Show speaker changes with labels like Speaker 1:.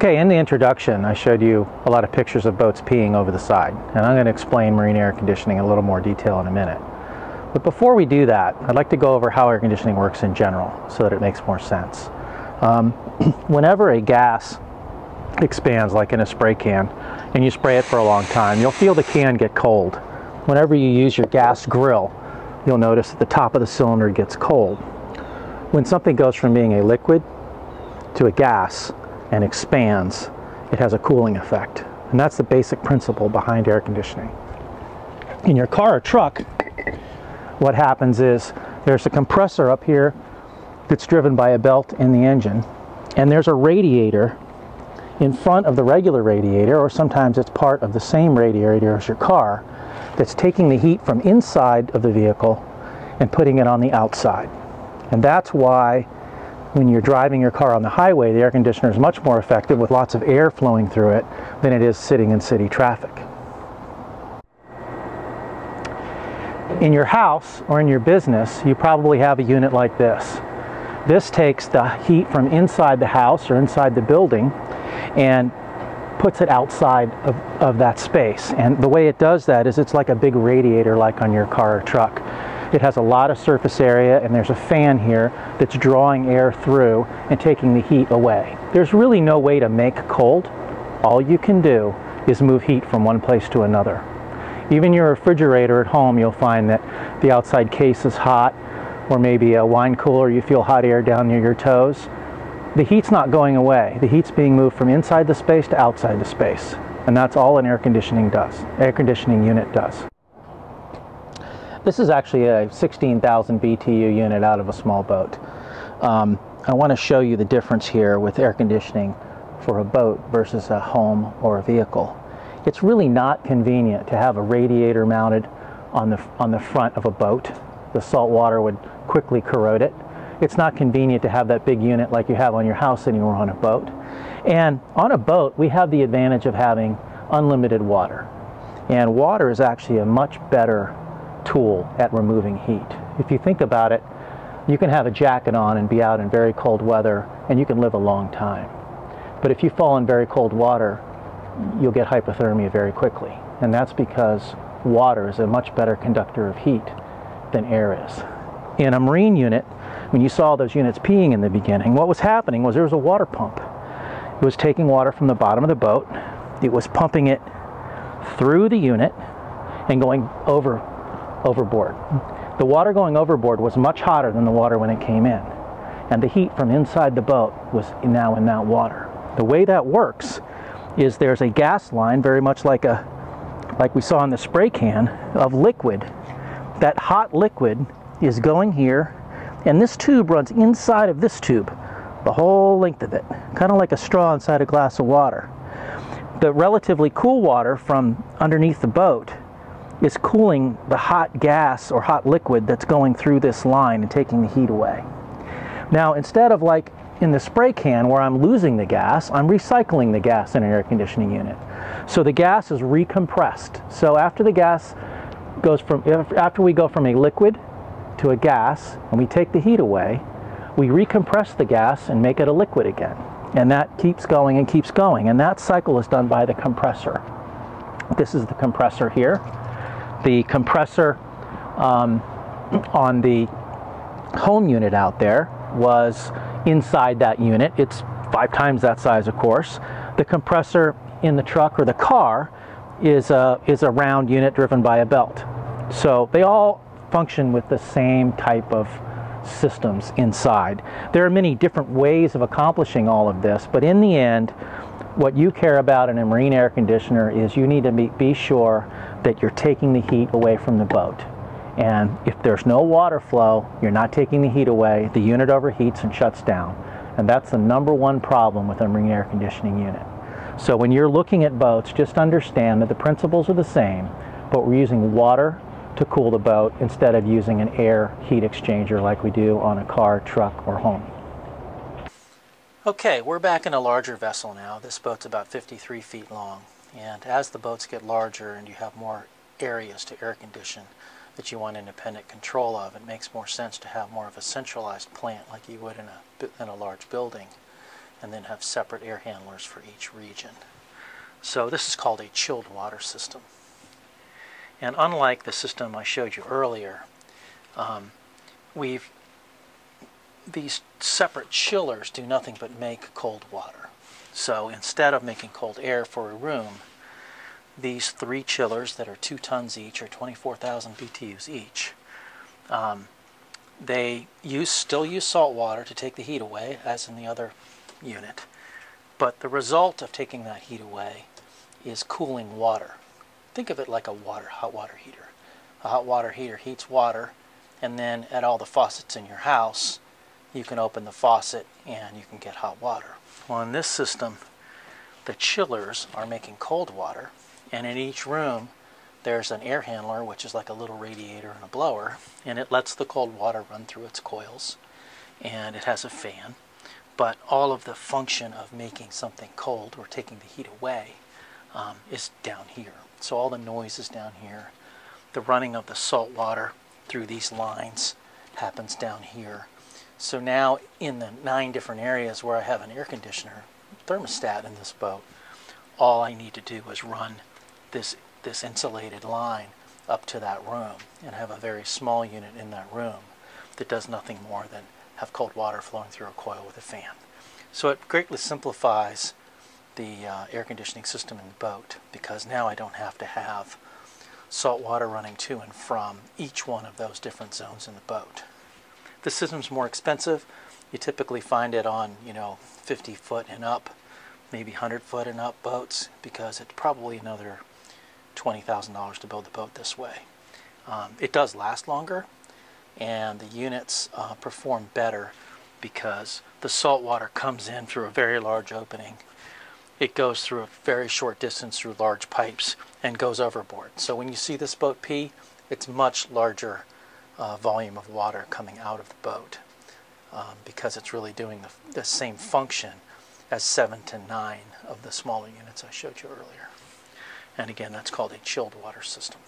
Speaker 1: Okay, in the introduction, I showed you a lot of pictures of boats peeing over the side, and I'm going to explain marine air conditioning in a little more detail in a minute. But before we do that, I'd like to go over how air conditioning works in general so that it makes more sense. Um, whenever a gas expands, like in a spray can, and you spray it for a long time, you'll feel the can get cold. Whenever you use your gas grill, you'll notice that the top of the cylinder gets cold. When something goes from being a liquid to a gas, and expands, it has a cooling effect. And that's the basic principle behind air conditioning. In your car or truck, what happens is there's a compressor up here that's driven by a belt in the engine, and there's a radiator in front of the regular radiator, or sometimes it's part of the same radiator as your car, that's taking the heat from inside of the vehicle and putting it on the outside. And that's why when you're driving your car on the highway, the air conditioner is much more effective with lots of air flowing through it than it is sitting in city traffic. In your house or in your business, you probably have a unit like this. This takes the heat from inside the house or inside the building and puts it outside of, of that space. And the way it does that is it's like a big radiator like on your car or truck. It has a lot of surface area and there's a fan here that's drawing air through and taking the heat away. There's really no way to make cold. All you can do is move heat from one place to another. Even your refrigerator at home, you'll find that the outside case is hot, or maybe a wine cooler, you feel hot air down near your toes. The heat's not going away. The heat's being moved from inside the space to outside the space. And that's all an air conditioning does, air conditioning unit does. This is actually a 16,000 BTU unit out of a small boat. Um, I want to show you the difference here with air conditioning for a boat versus a home or a vehicle. It's really not convenient to have a radiator mounted on the, on the front of a boat. The salt water would quickly corrode it. It's not convenient to have that big unit like you have on your house anymore on a boat. And on a boat, we have the advantage of having unlimited water. And water is actually a much better tool at removing heat. If you think about it, you can have a jacket on and be out in very cold weather and you can live a long time. But if you fall in very cold water, you'll get hypothermia very quickly. And that's because water is a much better conductor of heat than air is. In a marine unit, when you saw those units peeing in the beginning, what was happening was there was a water pump. It was taking water from the bottom of the boat, it was pumping it through the unit and going over overboard. The water going overboard was much hotter than the water when it came in. And the heat from inside the boat was now in that water. The way that works is there's a gas line, very much like a like we saw in the spray can, of liquid. That hot liquid is going here, and this tube runs inside of this tube, the whole length of it, kind of like a straw inside a glass of water. The relatively cool water from underneath the boat is cooling the hot gas or hot liquid that's going through this line and taking the heat away. Now, instead of like in the spray can where I'm losing the gas, I'm recycling the gas in an air conditioning unit. So the gas is recompressed. So after the gas goes from, after we go from a liquid to a gas and we take the heat away, we recompress the gas and make it a liquid again. And that keeps going and keeps going. And that cycle is done by the compressor. This is the compressor here. The compressor um, on the home unit out there was inside that unit. It's five times that size, of course. The compressor in the truck or the car is a, is a round unit driven by a belt. So they all function with the same type of systems inside. There are many different ways of accomplishing all of this, but in the end, what you care about in a marine air conditioner is you need to be, be sure that you're taking the heat away from the boat. And if there's no water flow, you're not taking the heat away, the unit overheats and shuts down. And that's the number one problem with a marine air conditioning unit. So when you're looking at boats, just understand that the principles are the same, but we're using water to cool the boat instead of using an air heat exchanger like we do on a car, truck, or home. Okay, we're back in a larger vessel now. This boat's about 53 feet long. And as the boats get larger and you have more areas to air condition that you want independent control of, it makes more sense to have more of a centralized plant like you would in a, in a large building. and then have separate air handlers for each region. So this is called a chilled water system. And unlike the system I showed you earlier, um, we've these separate chillers do nothing but make cold water. So instead of making cold air for a room, these three chillers that are two tons each or 24,000 BTUs each, um, they use still use salt water to take the heat away, as in the other unit. But the result of taking that heat away is cooling water. Think of it like a water hot water heater. A hot water heater heats water, and then at all the faucets in your house, you can open the faucet and you can get hot water. Well, in this system, the chillers are making cold water, and in each room, there's an air handler, which is like a little radiator and a blower, and it lets the cold water run through its coils, and it has a fan. But all of the function of making something cold or taking the heat away um, is down here. So all the noise is down here. The running of the salt water through these lines happens down here. So now in the nine different areas where I have an air conditioner thermostat in this boat, all I need to do is run this, this insulated line up to that room and have a very small unit in that room that does nothing more than have cold water flowing through a coil with a fan. So it greatly simplifies the uh, air conditioning system in the boat because now I don't have to have salt water running to and from each one of those different zones in the boat. The system's more expensive. You typically find it on, you know, 50 foot and up, maybe 100 foot and up boats because it's probably another $20,000 to build the boat this way. Um, it does last longer and the units uh, perform better because the salt water comes in through a very large opening. It goes through a very short distance through large pipes and goes overboard. So when you see this boat pee, it's much larger uh, volume of water coming out of the boat um, because it's really doing the, the same function as 7 to 9 of the smaller units I showed you earlier. And again, that's called a chilled water system.